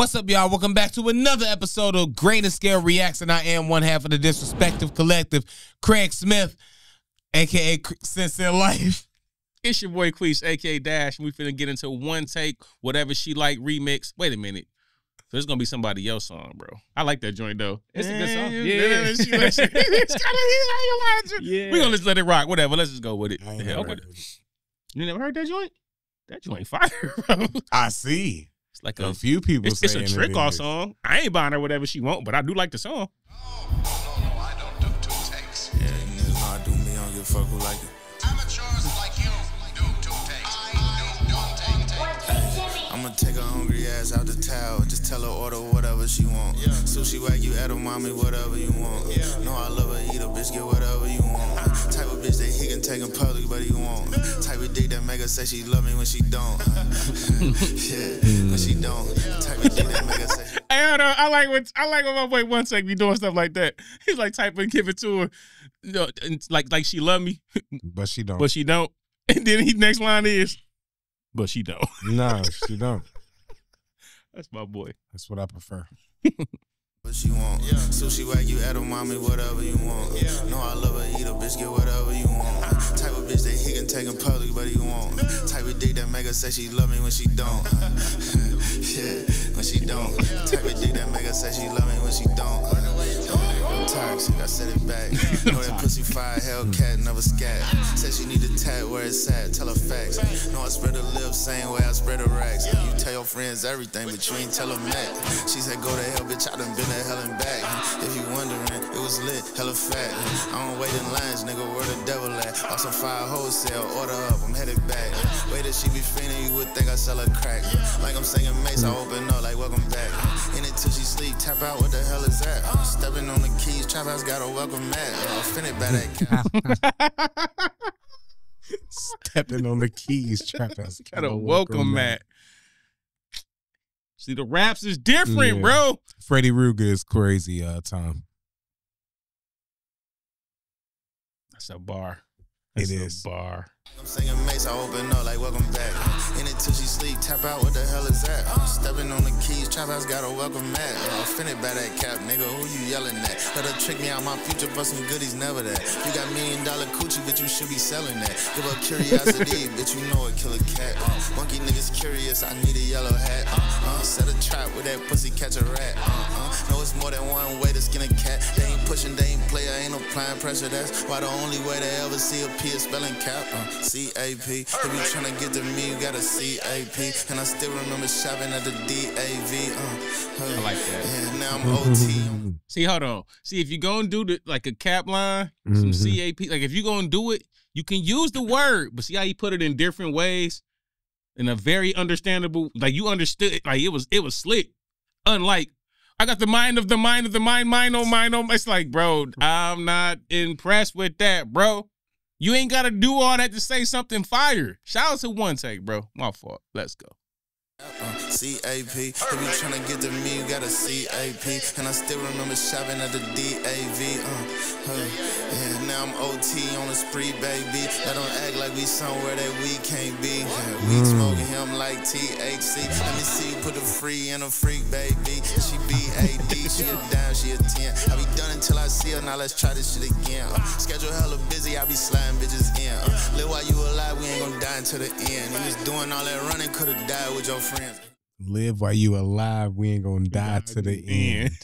What's up, y'all? Welcome back to another episode of Grading Scale Reacts, and I am one half of the Disrespective Collective, Craig Smith, aka Sincere Life. It's your boy Quis, aka Dash, and we finna get into WunTayk, whatever she like remix. Wait a minute. So it's gonna be somebody else's song, bro. I like that joint though. It's a good song. Yeah, she like- she- it's kinda- Yeah. We gonna just let it rock. Whatever. Let's just go with it. I ain't never with heard it. it. You never heard that joint? That joint fire, bro. I see. It's like A a few people it's, it's a trick off song. I ain't buying her whatever she want, but I do like the song. No, no, I don't do two takes. Yeah, niggas know I do me, I don't give a fuck who like it. Amateurs like you do two takes. I do one take. I'ma take her hungry ass out the towel. Just tell her order whatever she want. Sushi wagyu edamame, whatever you want. No, I love her, eat a bitch, get whatever you can take in public, but he won't. Type of dick that make her say she love me when she don't. yeah, when she don't. Type of dick that make her say. Hey, I, know, I like when I like when my boy one sec be doing stuff like that. He's like typing, give it to her, you know, and like like she love me, But she don't. but she don't. And then he next line is, but she don't. no, she don't. That's my boy. That's what I prefer. What she want? Yeah. Sushi wag you at wagyu edamame, whatever you want. Yeah. No, I love her, eat a bitch, get whatever you want. Type of bitch that he can take in public, but he won't. Type of dick that make her say she love me when she don't. she don't. Type of dick that make her say she love me when she don't. I'm toxic, I said it back. Know that pussy fire, Hellcat, never scat. Said she need a tat where it's at, tell her facts. Know I spread her lips, same way I spread her racks. You tell your friends everything, but you ain't tell them that. She said, go to hell, bitch, I done been to hell and back. If you wondering, it was lit, hella fat. I don't wait in lines, nigga, where the devil at? Off some fire wholesale, order up, I'm headed back. Way that she be feeling, you would think I sell her crack. Like I'm singing Mase, I open up like welcome back. In it till she sleep, tap out, what the hell is that? Stepping on the keys, trap house got a welcome mat. I'm finna by that. Stepping on the keys, trap house. Got a welcome mat. See, the raps is different, Yeah. bro. Freddie Ruger is crazy, uh, Tom. That's a bar. It That's a bar. I'm singing Mase, I open up like welcome back. In it till she sleep, tap out, what the hell is that? Uh, stepping on the keys, trap house got a welcome mat. Uh, I'm finna by that cap, nigga, who you yelling at? Let her trick me out my future for some goodies, never that. You got million dollar coochie, bitch, you should be selling that. Give her curiosity, bitch, you know it, kill a cat. Uh, Monkey niggas I need a yellow hat. Uh, uh, set a trap with that pussy, catch a rat. Uh, uh, know it's more than one way to skin a cat. They ain't pushing, they ain't player, ain't applying pressure. That's why the only way they ever see a P is spelling cap. Uh, C-A-P. If you tryna get to me, you gotta C-A-P. And I still remember shopping at the D-A-V. Uh, uh, I like that. Yeah, now I'm OT. See, hold on. See, if you gonna do the like a cap line, some Mhm. CAP, like if you gonna do it, you can use the word, but see how he put it in different ways, in a very understandable. Like you understood, like it was it was slick. Unlike, I got the mind of the mind of the mind, mind on mind on. It's like, bro, I'm not impressed with that, bro. You ain't gotta do all that to say something fire. Shout out to WunTayk, bro. My fault. Let's go. Uh, C-A-P. If you tryna get to me, you gotta C-A-P. And I still remember shopping at the D-A-V. Uh, uh, yeah, now I'm OT on the spree, baby. I don't act like we somewhere that we can't be. Yeah, we smoking him like THC. Let me see you put the free in a freak, baby. She B-A-D, she a dime, she a 10. I be done until I see her, now let's try this shit again. Uh, schedule hella busy, I be sliding bitches in. Uh, live while you alive, we ain't gon' die until the end. You was doing all that running, could've died with your friends. Live while you alive. We ain't gonna die to the end.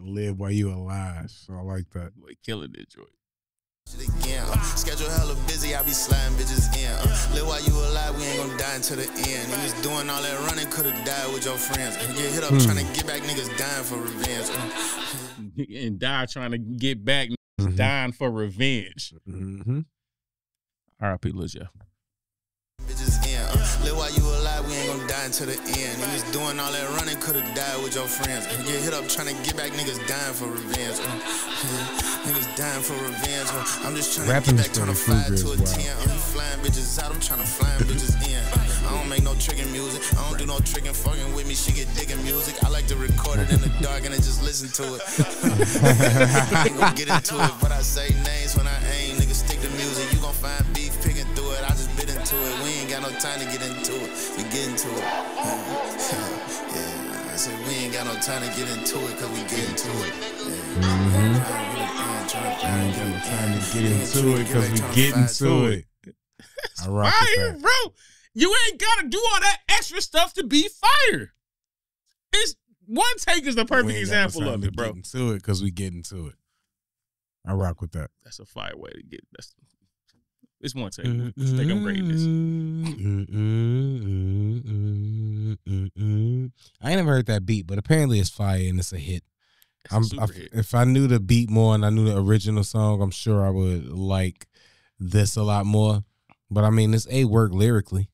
Live while you alive. So I like that. Boy, killing it, Joy. Shit again. Uh, schedule hella busy, I be sliding bitches in. Uh, live while you alive, we ain't gonna die until the end. You was doing all that running, could've died with your friends. Get hit up trying to get back, niggas dying for revenge. Uh, and die trying to get back, Mhm. dying for revenge. Mm-hmm. R.I.P. Lil Jeff. Uh, live while you alive, we ain't gon' die until the end. You was doing all that running, could've died with your friends. Get hit up trying to get back, niggas dying for revenge. Uh, niggas dying for revenge. Uh, I'm just trying Rapping to get back, turn a five to a Krueger ten. I'm flying bitches out, I'm trying to flying bitches in. Uh, I don't make no tricking music. I don't do no tricking fucking with me. She get digging music. I like to record it in the dark and then just listen to it. I ain't gon' get into it, but I say names when I aim. Niggas stick to music. Got no time to get into it. We get into it. yeah, I said we ain't got no time to get into it because we get into it. Mm-hmm. Trying Trying to get into it because we get into it. I rock Fire, bro. You ain't gotta do all that extra stuff to be fire. It's one take is the perfect ain't got example no time of it, bro. Get into it because we get into it. I rock with that. That's a fire way to get. That's it's one mm-hmm. take. Just think I'm. I ain't never heard that beat, but apparently it's fire and it's a hit. It's I'm, I- hit. if I knew the beat more and I knew the original song, I'm sure I would like this a lot more. But I mean, it's a work lyrically.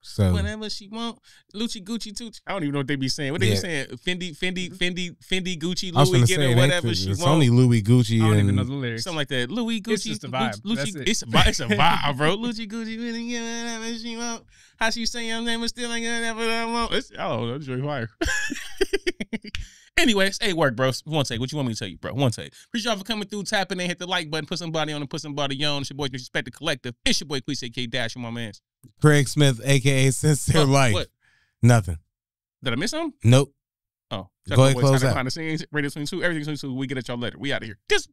So Whatever she want, Lucci Gucci Tucci. I don't even know what they be saying. What they Yeah. be saying? Fendi, Fendi, mm-hmm. Fendi, Fendi, Gucci, Louis, gonna get say her whatever for- she it's want. only Louis Gucci I don't even know the lyrics. Something like that. Louis Gucci. It's just a vibe. Gucci, That's it. It's a vibe. It's a vibe, bro. Lucci Gucci. Really get whatever she want. How she say your name is still like whatever I want. It's, I don't know. It's really fire. Anyways, hey, work, bro. WunTayk. What you want me to tell you, bro? WunTayk. Appreciate y'all for coming through, tapping in, hit the like button, put somebody on and put somebody on. It's your boy, Disrespective Collective. It's your boy, Quis K Dash, and my man. Craig Smith, aka Sincere What? Life. What? Nothing. Did I miss something? Nope. Oh, Go ahead, close out. Behind the scenes, Radio 22, everything 22. We get at y'all later. We out of here. This.